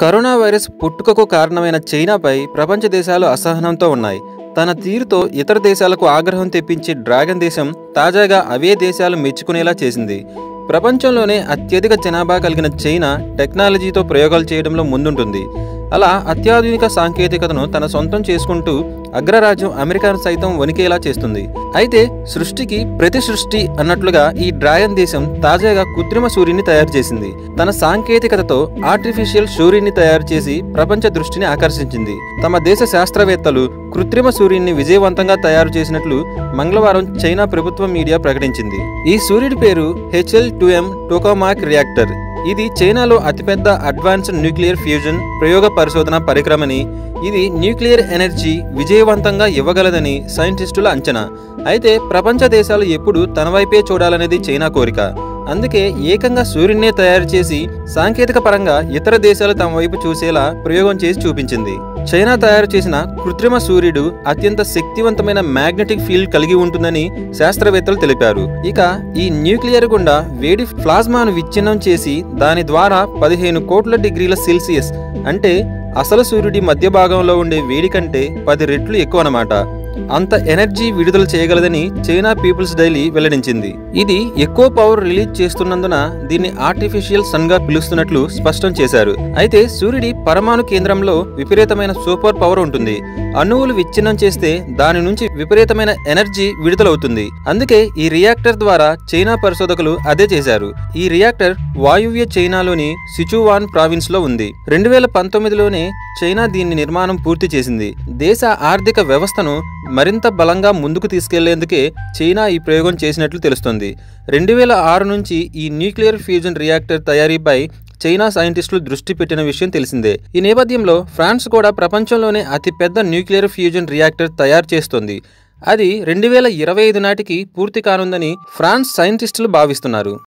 Corona virus పుట్టుకకు కారణమైన చైనాపై ప్రపంచ దేశాలు అసహనంతో ఉన్నాయి. తన తీరుతో ఇతర దేశాలకు ఆగ్రహం తెప్పించే డ్రాగన్ దేశం తాజాగా అవే దేశాలు మెచ్చుకునేలా చేసింది. ప్రపంచంలోనే అత్యధిక జనాభా కలిగిన చైనా టెక్నాలజీతో ప్రయోగాలు చేయడంలో ముందుంటుంది. అలా అత్యాధునిక సాంకేతికతను తన సొంతం చేసుకుంటూ అగ్రరాజ్యం అమెరికాను సైతం వణికేలా చేస్తుంది. అయితే సృష్టికి ప్రతి సృష్టి అన్నట్లుగా ఈ డ్రాగన్ దేశం తాజాగా కృత్రిమ సూర్యుని తయారు చేసింది. తన సాంకేతికతతో ఆర్టిఫిషియల్ సూర్యుని తయారు చేసి ప్రపంచ దృష్టిని ఆకర్షించింది. తమ దేశ శాస్త్రవేత్తలు కృత్రిమ సూర్యుని విజయవంతంగా తయారు చేసినట్లు మంగళవారం చైనా ప్రభుత్వ మీడియా ప్రకటించింది. ఈ సూర్యుడి పేరు HL two M tokamak reactor. ఇది చైనాలో అతిపెద్ద అడ్వాన్స్డ్ న్యూక్లియర్ ఫ్యూజన్ ప్రయోగ పరిశోధన పరిక్రమని ఇది న్యూక్లియర్ ఎనర్జీ విజయవంతంగా ఇవ్వగలదని సైంటిస్టుల అంచనా. అయితే ప్రపంచ దేశాలు ఎప్పుడు తన వైపే చూడాలనేది చైనా కోరిక. అందుకే ఏకంగా సూర్యున్నే తయారు చేసి సాంకేతిక పరంగా ఇతర దేశాలు తమ వైపు చూసేలా ప్రయోగం చేసి చూపించింది. చైనా తయారు చేసిన కృత్రిమ సూర్యుడు అత్యంత శక్తివంతమైన మ్యాగ్నెటిక్ ఫీల్డ్ కలిగి ఉంటుందని శాస్త్రవేత్తలు తెలిపారు. ఇక ఈ న్యూక్లియర్ గుండా వేడి ప్లాస్మాను విచ్ఛిన్నం చేసి దాని ద్వారా పదిహేను కోట్ల డిగ్రీల సెల్సియస్ అంటే అసలు సూర్యుడి మధ్య భాగంలో ఉండే వేడి కంటే పది రెట్లు ఎక్కువ అన్నమాట అంత ఎనర్జీ విడుదల చేయగలదని చైనా పీపుల్స్ డైలీ వెల్లడించింది. ఇది ఎక్కువ పవర్ రిలీజ్ చేస్తున్నందున దీన్ని ఆర్టిఫిషియల్ సన్గా పిలుస్తున్నట్లు స్పష్టం చేశారు. అయితే సూర్యుడి పరమాణు కేంద్రంలో విపరీతమైన సూపర్ పవర్ ఉంటుంది. అణువులు విచ్ఛిన్నం చేస్తే దాని నుంచి విపరీతమైన ఎనర్జీ విడుదలవుతుంది. అందుకే ఈ రియాక్టర్ ద్వారా చైనా పరిశోధకులు అదే చేశారు. ఈ రియాక్టర్ వాయువ్య చైనాలోని సిచువాన్ ప్రావిన్స్లో ఉంది. రెండు వేల పంతొమ్మిదిలోనే చైనా దీని నిర్మాణం పూర్తి చేసింది. దేశ ఆర్థిక వ్యవస్థను మరింత బలంగా ముందుకు తీసుకెళ్ళేందుకే చైనా ఈ ప్రయోగం చేసినట్లు తెలుస్తుంది. రెండు వేల ఆరు నుంచి ఈ న్యూక్లియర్ ఫ్యూజన్ రియాక్టర్ తయారీపై చైనా సైంటిస్టులు దృష్టి పెట్టిన విషయం తెలిసిందే. ఈ నేపథ్యంలో ఫ్రాన్స్ కూడా ప్రపంచంలోనే అతిపెద్ద న్యూక్లియర్ ఫ్యూజన్ రియాక్టర్ తయారు చేస్తోంది. అది రెండు వేల ఇరవై ఐదు నాటికి పూర్తి కానుందని ఫ్రాన్స్ సైంటిస్టులు భావిస్తున్నారు.